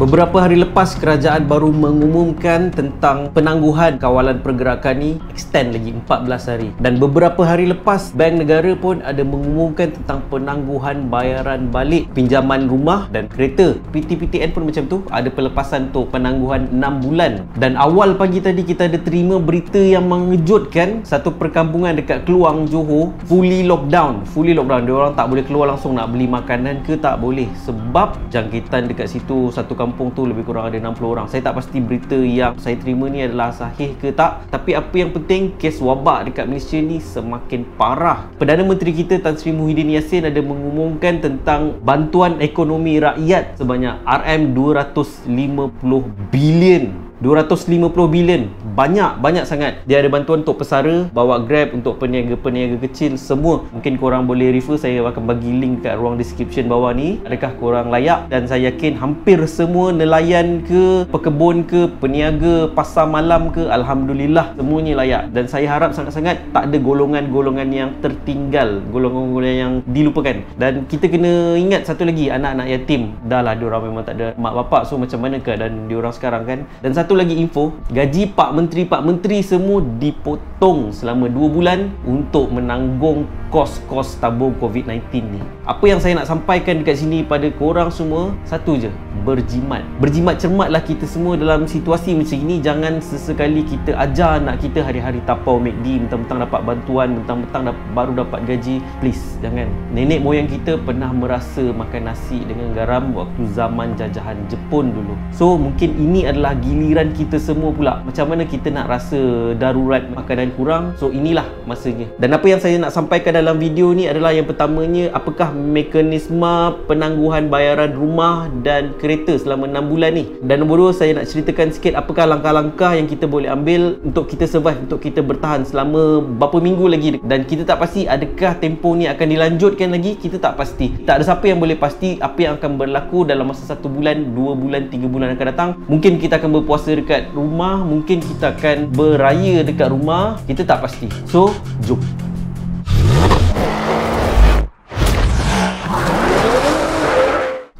Beberapa hari lepas kerajaan baru mengumumkan tentang penangguhan kawalan pergerakan ni extend lagi 14 hari. Dan beberapa hari lepas bank negara pun ada mengumumkan tentang penangguhan bayaran balik pinjaman rumah dan kereta. PTPTN pun macam tu ada pelepasan untuk penangguhan 6 bulan. Dan awal pagi tadi kita ada terima berita yang mengejutkan satu perkampungan dekat Keluang Johor fully lockdown fully lockdown dia orang tak boleh keluar langsung nak beli makanan ke tak boleh. Sebab jangkitan dekat situ satu kampung kampung tu lebih kurang ada 60 orang. Saya tak pasti berita yang saya terima ni adalah sahih ke tak. Tapi apa yang penting, kes wabak dekat Malaysia ni semakin parah. Perdana Menteri kita Tan Sri Muhyiddin Yassin ada mengumumkan tentang bantuan ekonomi rakyat sebanyak RM250 bilion 250 bilion. Banyak banyak sangat. Dia ada bantuan untuk pesara bawa grab untuk peniaga-peniaga kecil semua. Mungkin korang boleh refer saya akan bagi link kat ruang description bawah ni. Adakah korang layak? Dan saya yakin hampir semua nelayan ke pekebun ke peniaga pasar malam ke Alhamdulillah semuanya layak. Dan saya harap sangat-sangat tak ada golongan-golongan yang tertinggal golongan-golongan yang dilupakan. Dan kita kena ingat satu lagi anak-anak yatim. Dah lah diorang memang tak ada mak bapak. So macam mana keadaan diorang sekarang kan? Dan satu satu lagi info. Gaji pak menteri pak menteri semua dipotong selama 2 bulan untuk menanggung kos-kos tabung COVID-19 ni apa yang saya nak sampaikan dekat sini pada korang semua satu je berjimat. Berjimat cermatlah kita semua dalam situasi macam ini. Jangan sesekali kita ajar anak kita hari-hari tapau MACD mentang-mentang dapat bantuan mentang-mentang dap- baru dapat gaji. Please jangan. Nenek moyang kita pernah merasa makan nasi dengan garam waktu zaman jajahan Jepun dulu. So mungkin ini adalah giliran kita semua pula. Macam mana kita nak rasa darurat makanan kurang? So inilah masanya. Dan apa yang saya nak sampaikan dalam video ni adalah yang pertamanya apakah mekanisme penangguhan bayaran rumah dan kereta selama 6 bulan ni? Dan nombor 2 saya nak ceritakan sikit apakah langkah-langkah yang kita boleh ambil untuk kita survive untuk kita bertahan selama berapa minggu lagi. Dan kita tak pasti adakah tempoh ni akan dilanjutkan lagi kita tak pasti. Tak ada siapa yang boleh pasti apa yang akan berlaku dalam masa 1 bulan 2 bulan 3 bulan akan datang. Mungkin kita akan berpuasa puasa dekat rumah mungkin kita akan beraya dekat rumah kita tak pasti. So jom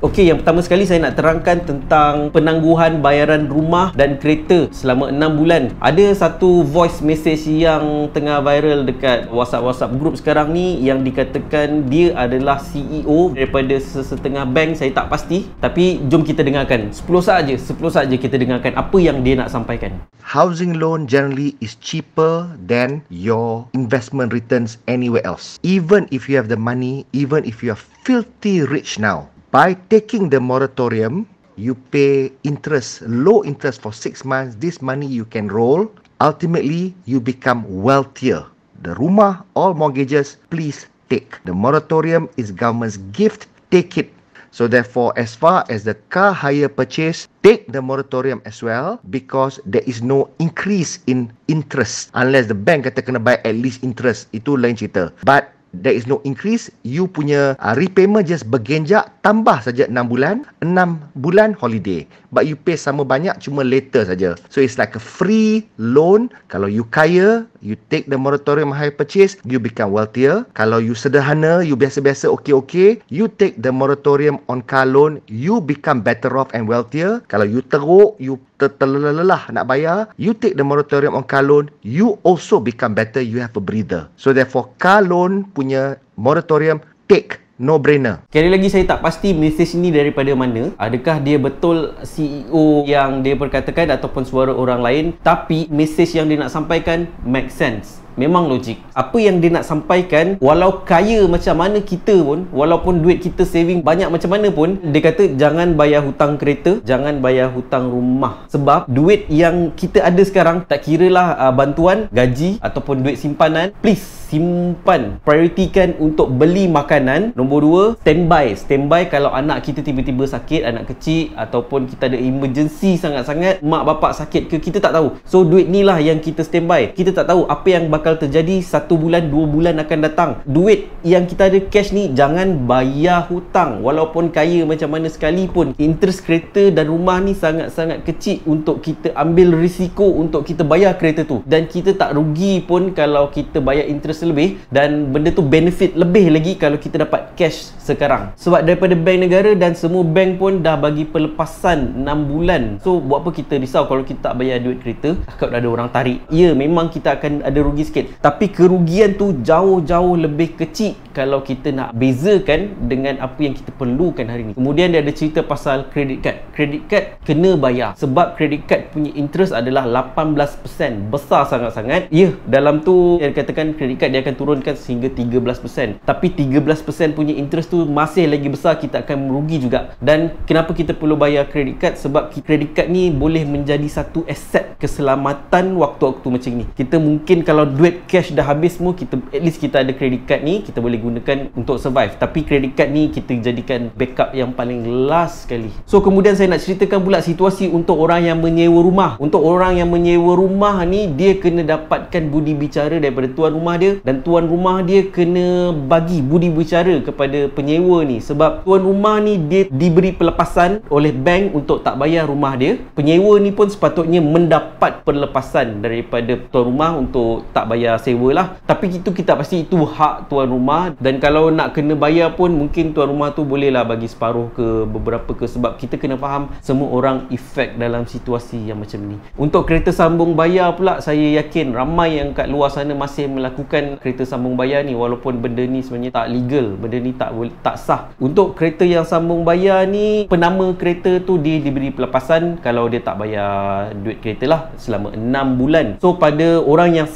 Okey, yang pertama sekali saya nak terangkan tentang penangguhan bayaran rumah dan kereta selama 6 bulan. Ada satu voice message yang tengah viral dekat WhatsApp-WhatsApp group sekarang ni yang dikatakan dia adalah CEO daripada sesetengah bank, saya tak pasti. Tapi jom kita dengarkan. 10 saja, 10 saja kita dengarkan apa yang dia nak sampaikan. Housing loan generally is cheaper than your investment returns anywhere else. Even if you have the money, even if you are filthy rich now, By taking the moratorium, you pay interest, low interest for six months. This money you can roll. Ultimately, you become wealthier. The rumah, all mortgages, please take. The moratorium is government's gift. Take it. So therefore, as far as the car hire purchase, take the moratorium as well because there is no increase in interest unless the bank kata kena buy at least interest. Itu lain cerita. But there is no increase you punya uh, repayment just bergenjak tambah saja 6 bulan 6 bulan holiday. But you pay sama banyak cuma later saja. So it's like a free loan. Kalau you kaya you take the moratorium high purchase you become wealthier. Kalau you sederhana you biasa-biasa okay-okay you take the moratorium on car loan you become better off and wealthier. Kalau you teruk you terlelah nak bayar you take the moratorium on car loan you also become better you have a breather. So therefore car loan punya moratorium take no brainer. Sekali lagi saya tak pasti mesej ini daripada mana. Adakah dia betul CEO yang dia perkatakan ataupun suara orang lain. Tapi mesej yang dia nak sampaikan make sense memang logik. Apa yang dia nak sampaikan, walau kaya macam mana kita pun, walaupun duit kita saving banyak macam mana pun, dia kata jangan bayar hutang kereta, jangan bayar hutang rumah. Sebab duit yang kita ada sekarang, tak kira lah uh, bantuan, gaji ataupun duit simpanan, please simpan. Prioritikan untuk beli makanan. Nombor dua, standby. Standby kalau anak kita tiba-tiba sakit, anak kecil ataupun kita ada emergency sangat-sangat, mak bapak sakit ke, kita tak tahu. So duit ni lah yang kita standby. Kita tak tahu apa yang bakal bakal terjadi satu bulan dua bulan akan datang. Duit yang kita ada cash ni jangan bayar hutang. Walaupun kaya macam mana sekalipun interest kereta dan rumah ni sangat-sangat kecil untuk kita ambil risiko untuk kita bayar kereta tu. Dan kita tak rugi pun kalau kita bayar interest lebih dan benda tu benefit lebih lagi kalau kita dapat cash sekarang. Sebab daripada bank negara dan semua bank pun dah bagi pelepasan 6 bulan. So buat apa kita risau kalau kita tak bayar duit kereta? Takut ada orang tarik. Ya memang kita akan ada rugi sikit. Tapi kerugian tu jauh-jauh lebih kecil kalau kita nak bezakan dengan apa yang kita perlukan hari ni. Kemudian dia ada cerita pasal credit card. Credit card kena bayar sebab credit card punya interest adalah 18% besar sangat-sangat. Ya dalam tu dia katakan credit card dia akan turunkan sehingga 13% tapi 13% punya interest tu masih lagi besar kita akan merugi juga. Dan kenapa kita perlu bayar credit card? Sebab credit card ni boleh menjadi satu aset keselamatan waktu-waktu macam ni. Kita mungkin kalau duit cash dah habis semua kita at least kita ada credit card ni kita boleh gunakan untuk survive. Tapi credit card ni kita jadikan backup yang paling last sekali. So kemudian saya nak ceritakan pula situasi untuk orang yang menyewa rumah. Untuk orang yang menyewa rumah ni dia kena dapatkan budi bicara daripada tuan rumah dia. Dan tuan rumah dia kena bagi budi bicara kepada penyewa ni. Sebab tuan rumah ni dia diberi pelepasan oleh bank untuk tak bayar rumah dia. Penyewa ni pun sepatutnya mendapat pelepasan daripada tuan rumah untuk tak bayar sewa lah. Tapi itu kita pasti itu hak tuan rumah. Dan kalau nak kena bayar pun mungkin tuan rumah tu boleh lah bagi separuh ke beberapa ke. Sebab kita kena faham semua orang efek dalam situasi yang macam ni. Untuk kereta sambung bayar pula saya yakin ramai yang kat luar sana masih melakukan kereta sambung bayar ni. Walaupun benda ni sebenarnya tak legal benda ni tak tak sah. Untuk kereta yang sambung bayar ni penama kereta tu dia diberi pelepasan kalau dia tak bayar duit kereta lah selama 6 bulan. So pada orang yang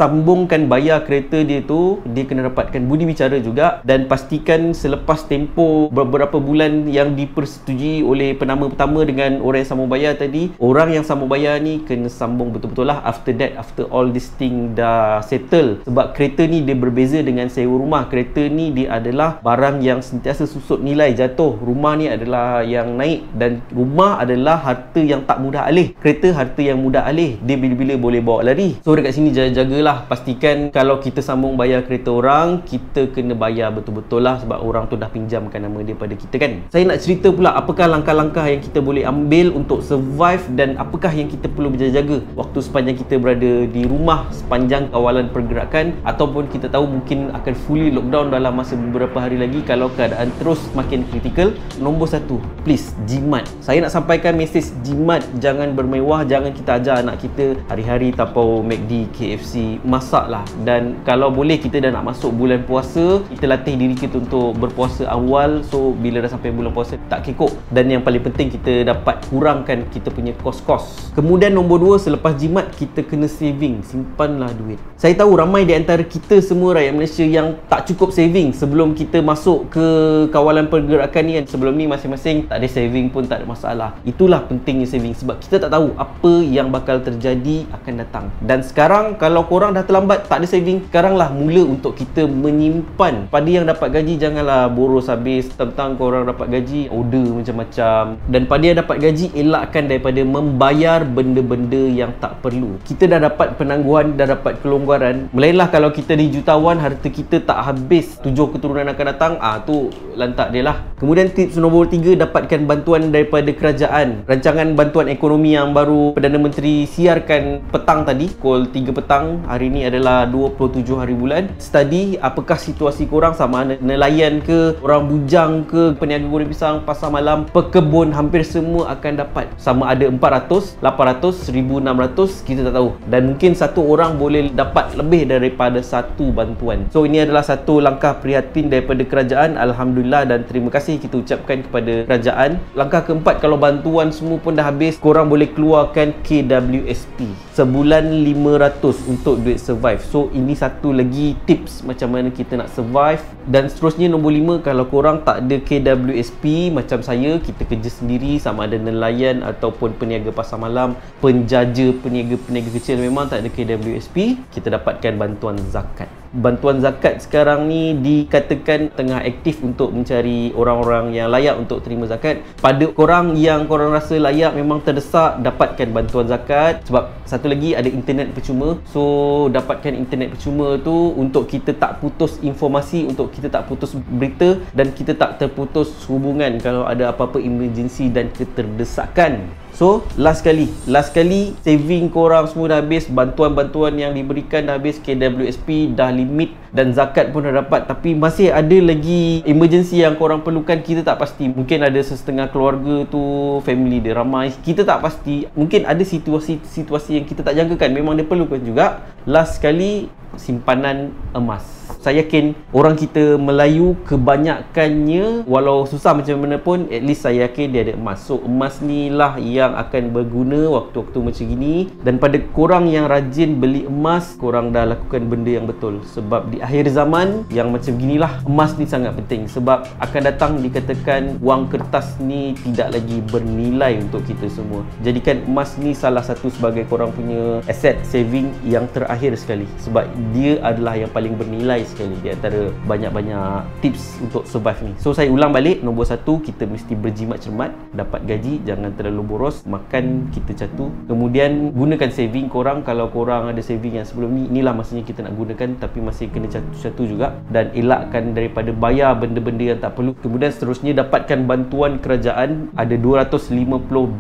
sambungkan bayar kereta dia tu dia kena dapatkan budi bicara juga dan pastikan selepas tempoh beberapa bulan yang dipersetujui oleh penama pertama dengan orang yang sambung bayar tadi orang yang sambung bayar ni kena sambung betul-betul lah. After that after all this thing dah settle sebab kereta ni dia berbeza dengan sewa rumah. Kereta ni dia adalah barang yang sentiasa susut nilai jatuh. Rumah ni adalah yang naik dan rumah adalah harta yang tak mudah alih. Kereta harta yang mudah alih dia bila-bila boleh bawa lari. So dekat sini jaga-jagalah pastikan kalau kita sambung bayar kereta orang kita kena bayar betul-betul lah sebab orang tu dah pinjamkan nama dia pada kita kan? Saya nak cerita pula apakah langkah-langkah yang kita boleh ambil untuk survive dan apakah yang kita perlu berjaga-jaga waktu sepanjang kita berada di rumah sepanjang kawalan pergerakan ataupun kita tahu mungkin akan fully lockdown dalam masa beberapa hari lagi kalau keadaan terus makin kritikal nombor satu please jimat. Saya nak sampaikan mesej jimat jangan bermewah jangan kita ajar anak kita hari-hari tapau McD KFC masak lah. Dan kalau boleh kita dah nak masuk bulan puasa kita latih diri kita untuk berpuasa awal. So bila dah sampai bulan puasa tak kekok. Dan yang paling penting kita dapat kurangkan kita punya kos-kos. Kemudian nombor dua selepas jimat kita kena saving. Simpanlah duit. Saya tahu ramai di antara kita semua rakyat Malaysia yang tak cukup saving sebelum kita masuk ke kawalan pergerakan ni. Kan sebelum ni masing-masing tak ada saving pun tak ada masalah. Itulah pentingnya saving. Sebab kita tak tahu apa yang bakal terjadi akan datang. Dan sekarang kalau korang dah terlambat tak ada saving sekaranglah mula untuk kita menyimpan. Pada yang dapat gaji janganlah boros habis tentang korang dapat gaji order macam-macam. Dan pada yang dapat gaji elakkan daripada membayar benda-benda yang tak perlu. Kita dah dapat penangguhan dah dapat kelonggaran. Melainlah kalau kita di jutawan harta kita tak habis tujuh keturunan akan datang ah tu lantak dia lah. Kemudian tips nombor tiga dapatkan bantuan daripada kerajaan. Rancangan bantuan ekonomi yang baru Perdana Menteri siarkan petang tadi pukul 3 petang. Hari ni adalah 27 hari bulan. Study apakah situasi korang sama? Ada nelayan ke orang bujang ke peniaga goreng pisang pasar malam pekebun hampir semua akan dapat. Sama ada 400 800 1600 kita tak tahu. Dan mungkin satu orang boleh dapat lebih daripada satu bantuan. So ini adalah satu langkah prihatin daripada kerajaan. Alhamdulillah dan terima kasih kita ucapkan kepada kerajaan. Langkah keempat kalau bantuan semua pun dah habis korang boleh keluarkan KWSP sebulan 500 untuk duit survive. So ini satu lagi tips macam mana kita nak survive. Dan seterusnya nombor 5 kalau korang tak ada KWSP macam saya kita kerja sendiri sama ada nelayan ataupun peniaga pasar malam penjaja peniaga-peniaga kecil memang tak ada KWSP kita dapatkan bantuan zakat bantuan zakat sekarang ni dikatakan tengah aktif untuk mencari orang-orang yang layak untuk terima zakat. Pada korang yang korang rasa layak memang terdesak dapatkan bantuan zakat. Sebab satu lagi ada internet percuma. So dapatkan internet percuma tu untuk kita tak putus informasi untuk kita tak putus berita dan kita tak terputus hubungan kalau ada apa-apa emergency dan keterdesakan So, last kali. Last kali, saving korang semua dah habis. Bantuan-bantuan yang diberikan dah habis. KWSP dah limit dan zakat pun dah dapat. Tapi masih ada lagi emergency yang korang perlukan. Kita tak pasti. Mungkin ada setengah keluarga tu, family dia ramai. Kita tak pasti. Mungkin ada situasi-situasi yang kita tak jangkakan. Memang dia perlukan juga. Last kali, simpanan emas saya yakin orang kita Melayu kebanyakannya walau susah macam mana pun at least saya yakin dia ada emas so emas ni lah yang akan berguna waktu-waktu macam gini. Dan pada korang yang rajin beli emas korang dah lakukan benda yang betul. Sebab di akhir zaman yang macam ginilah emas ni sangat penting. Sebab akan datang dikatakan wang kertas ni tidak lagi bernilai untuk kita semua. Jadikan emas ni salah satu sebagai korang punya asset saving yang terakhir sekali. Sebab dia adalah yang paling bernilai sekali di antara banyak-banyak tips untuk survive ni. So saya ulang balik, nombor satu kita mesti berjimat cermat, dapat gaji, jangan terlalu boros, makan kita catu. Kemudian gunakan saving korang kalau korang ada saving yang sebelum ni, inilah masanya kita nak gunakan tapi masih kena catu-catu juga dan elakkan daripada bayar benda-benda yang tak perlu. Kemudian seterusnya dapatkan bantuan kerajaan ada 250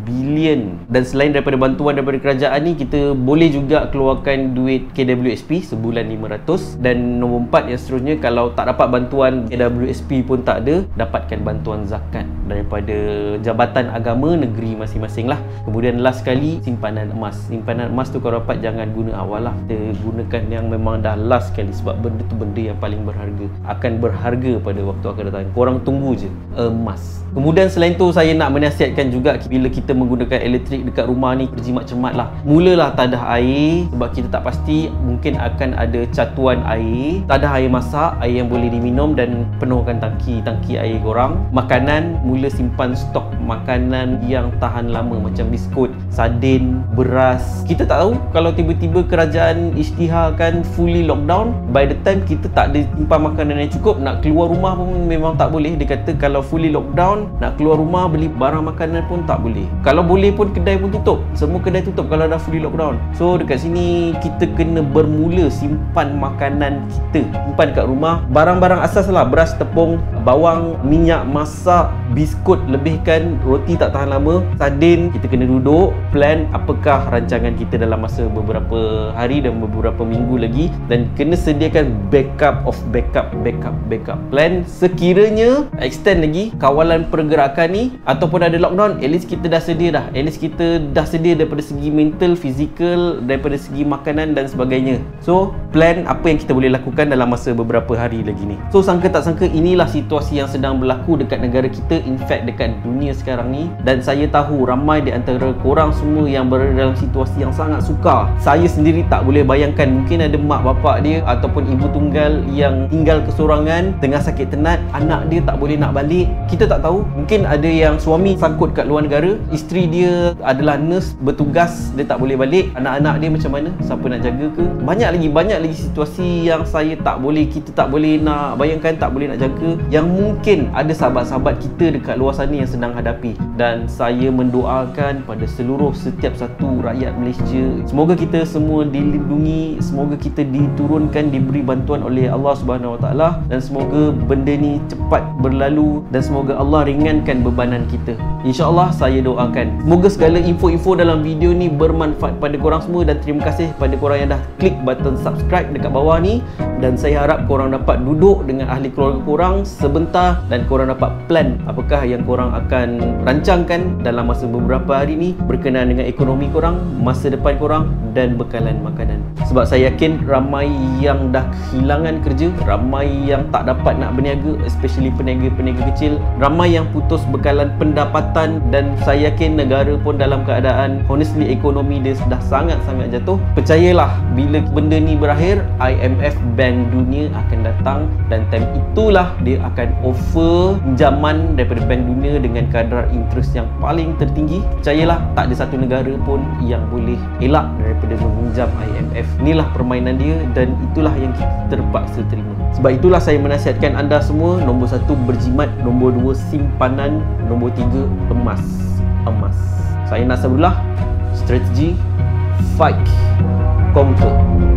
bilion dan selain daripada bantuan daripada kerajaan ni kita boleh juga keluarkan duit KWSP sebulan 500 dan nombor 4 yang seterusnya kalau tak dapat bantuan AWSP pun tak ada dapatkan bantuan zakat daripada jabatan agama negeri masing-masing lah. Kemudian last sekali simpanan emas. Simpanan emas tu kalau dapat jangan guna awal lah. Kita gunakan yang memang dah last sekali sebab benda tu benda yang paling berharga. Akan berharga pada waktu akan datang. Korang tunggu je. Emas kemudian selain tu saya nak menasihatkan juga bila kita menggunakan elektrik dekat rumah ni berjimat cermat lah mulalah tak ada air sebab kita tak pasti mungkin akan ada catuan air tak ada air masak, air yang boleh diminum dan penuhkan tangki-tangki air korang. Makanan, mula simpan stok makanan yang tahan lama macam biskut, sardin, beras. Kita tak tahu kalau tiba-tiba kerajaan isytiharkan fully lockdown, by the time kita tak ada simpan makanan yang cukup, nak keluar rumah pun memang tak boleh. Dia kata kalau fully lockdown, nak keluar rumah beli barang makanan pun tak boleh. Kalau boleh pun kedai pun tutup. Semua kedai tutup kalau dah fully lockdown. So dekat sini kita kena bermula simpan makanan kita. Simpan kat rumah. Barang-barang asas lah beras tepung bawang minyak masak biskut lebihkan. Roti tak tahan lama. Sardin kita kena duduk. Plan apakah rancangan kita dalam masa beberapa hari dan beberapa minggu lagi. Dan kena sediakan backup of backup backup backup plan. Sekiranya extend lagi kawalan pergerakan ni ataupun ada lockdown at least kita dah sedia dah. At least kita dah sedia daripada segi mental physical daripada segi makanan dan sebagainya. So plan apa yang kita boleh lakukan dalam masa beberapa hari lagi ni? So sangka tak sangka inilah situasi yang sedang berlaku dekat negara kita. In fact dekat dunia sekarang ni. Dan saya tahu ramai di antara korang semua yang berada dalam situasi yang sangat sukar. Saya sendiri tak boleh bayangkan mungkin ada mak bapak dia ataupun ibu tunggal yang tinggal kesorangan tengah sakit tenat anak dia tak boleh nak balik. Kita tak tahu mungkin ada yang suami sangkut kat luar negara isteri dia adalah nurse bertugas dia tak boleh balik. Anak-anak dia macam mana? Siapa nak jaga ke? Banyak lagi banyak lagi situasi yang saya tak boleh kita tak boleh nak bayangkan tak boleh nak jaga. Yang mungkin ada sahabat-sahabat kita dekat luar sana yang sedang hadapi. Dan saya mendoakan pada seluruh setiap satu rakyat Malaysia semoga kita semua dilindungi semoga kita diturunkan diberi bantuan oleh Allah Subhanahu Wa Taala dan semoga benda ni cepat berlalu dan semoga Allah ringankan bebanan kita. Insyaallah saya doakan. Semoga segala info-info dalam video ni bermanfaat pada korang semua dan terima kasih pada korang yang dah klik button subscribe dekat bawah ni dan saya harap korang dapat duduk dengan ahli keluarga korang sebentar dan korang dapat plan apakah yang korang akan rancangkan dalam masa beberapa hari ni berkenaan dengan ekonomi korang, masa depan korang dan bekalan makanan. Sebab saya yakin ramai yang dah kehilangan kerja, ramai yang tak dapat nak berniaga, especially peniaga-peniaga kecil, ramai yang putus bekalan pendapatan dan saya yakin negara pun dalam keadaan honestly ekonomi dia dah sangat-sangat jatuh. Percayalah bila benda ni berakhir, IMF Bank dan dunia akan datang dan time itulah dia akan offer pinjaman daripada bank dunia dengan kadar interest yang paling tertinggi. Percayalah tak ada satu negara pun yang boleh elak daripada meminjam IMF inilah permainan dia dan itulah yang kita terpaksa terima. Sebab itulah saya menasihatkan anda semua nombor satu berjimat nombor dua simpanan nombor tiga emas. Emas. Saya Nasabullah strategi fight conquer.